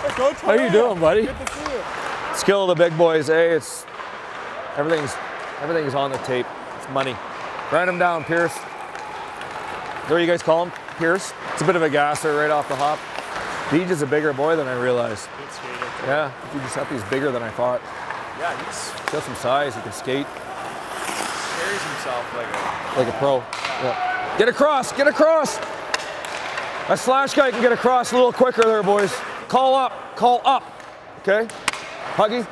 How you doing, buddy? Good to see you. Skill of the big boys, eh? It's everything's everything's on the tape. It's money. Grind them down, Pierce. What do you guys call him? Pierce. It's a bit of a gasser right off the hop. Deej is a bigger boy than I realized. Good skater. Yeah, he just up he's bigger than I thought. Yeah, he's He's got some size. He can skate carries himself like a. like a pro. Yeah. Get across. Get across. A slash guy can get across a little quicker there, boys. Call up. Call up. Okay? Huggy.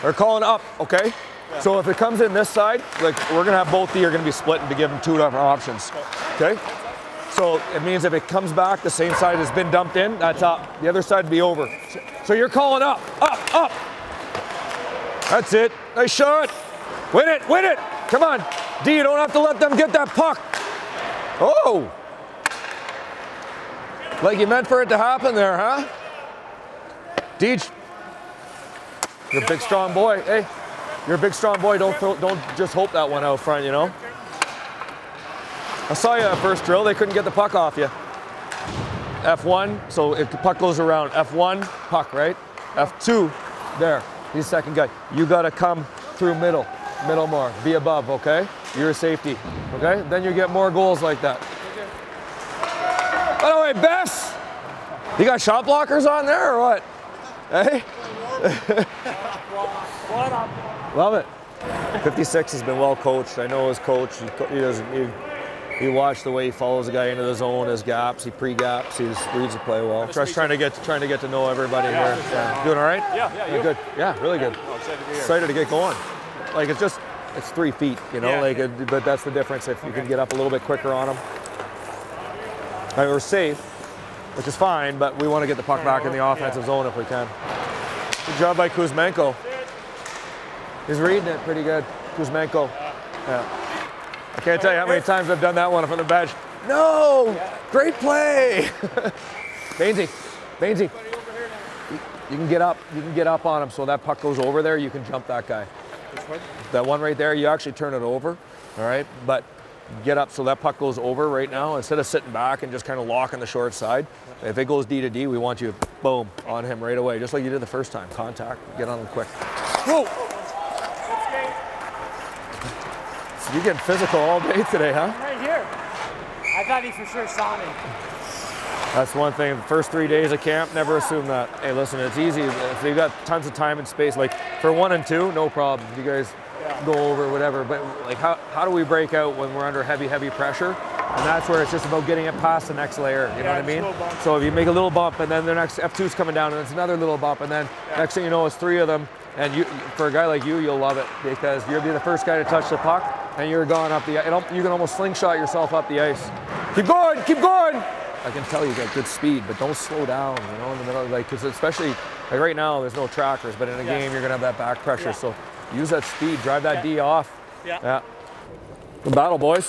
They're calling up, okay? So if it comes in this side, like we're gonna have both you are gonna be split to give them two different options. Okay? So it means if it comes back the same side has been dumped in, that's up. The other side would be over. So you're calling up, up, up. That's it. Nice shot. Win it, win it. Come on. D, you don't have to let them get that puck. Oh. Like you meant for it to happen there, huh? Deej, you're a big, strong boy. Hey, you're a big, strong boy. Don't throw, don't just hope that one out front, you know. I saw you at first drill. They couldn't get the puck off you. F1, so if the puck goes around, F1, puck, right? F2, there. He's second guy. You gotta come through middle, middle more. Be above, okay? You're a safety, okay? Then you get more goals like that. By the way, Bess, you got shot blockers on there or what? Hey? Love it. 56 has been well coached. I know his coach. He, he doesn't. He, he watched the way he follows the guy into the zone, his gaps, he pre-gaps, he reads the play well. Just trying to get trying to get to know everybody here. Yeah. Doing all right? Yeah, yeah, you? good. Yeah, really good. Oh, excited to. Excited to get going. Like it's just it's three feet, you know. Yeah. like, it, but that's the difference. If you can get up a little bit quicker on them, I mean, we're safe, which is fine. But we want to get the puck back in the offensive zone if we can. Good job by Kuzmenko. He's reading it pretty good. Kuzmenko. Yeah. I can't tell you how many times I've done that one from the bench. No! Great play! Bainsy. You- You can get up, you can get up on him so that puck goes over there, you can jump that guy. That one right there, you actually turn it over, all right? But get up so that puck goes over right now instead of sitting back and just kind of locking the short side. If it goes D to D, we want you, boom, on him right away, just like you did the first time. Contact, get on him quick. Whoa! You're getting physical all day today, huh? Right here. I thought he for sure saw me. That's one thing. The first three days of camp, never assume that. Hey, listen, it's easy. If you've got tons of time and space, like for one and two, no problem. You guys go over whatever. But like, how, how do we break out when we're under heavy, heavy pressure? And that's where it's just about getting it past the next layer. You know what I mean? So if you make a little bump, and then the next F2's coming down, and it's another little bump, and then next thing you know, it's three of them. And you, for a guy like you, you'll love it because you'll be the first guy to touch the puck, and you're going up the. You can almost slingshot yourself up the ice. Keep going, keep going. I can tell you got good speed, but don't slow down. You know, in the middle, like because especially like right now, there's no trackers, but in a Yeah. game, you're gonna have that back pressure. Yeah. So use that speed, drive that D off. Yeah. Yeah. Good battle, boys.